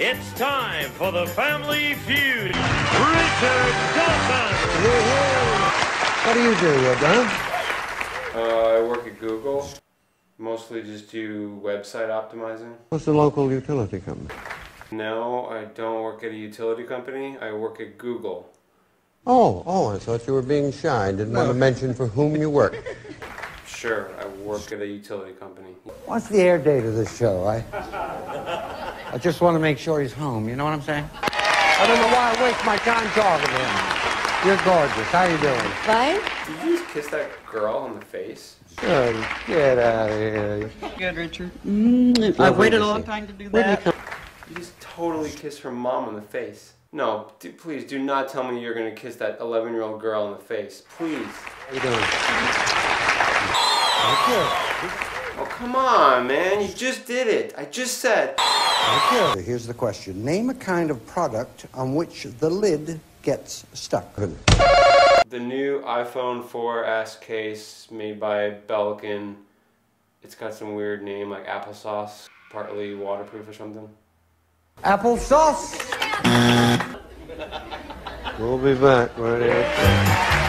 It's time for the Family Feud. Richard Dawson. What do you do, uh, Don? Uh, I work at Google. Mostly just do website optimizing. What's the local utility company? No, I don't work at a utility company. I work at Google. Oh, oh, I thought you were being shy. Didn't want to mention for whom you work. Sure, I work at a utility company. What's the air date of this show? I, I just want to make sure he's home. You know what I'm saying? I don't know why I waste my time talking to him. You're gorgeous. How you doing? Fine. Did you just kiss that girl on the face? Good. Get out of here. Good, Richard. Mm, I've waited a long time to do that. You just totally kissed her mom on the face. No, do, please do not tell me you're gonna kiss that 11 year old girl on the face. Please. How you doing? Oh, come on, man. You just did it. I just said. Okay. Here's the question. Name a kind of product on which the lid gets stuck. The new iPhone 4S case made by Belkin. It's got some weird name like applesauce, partly waterproof or something. Applesauce. We'll be back right after.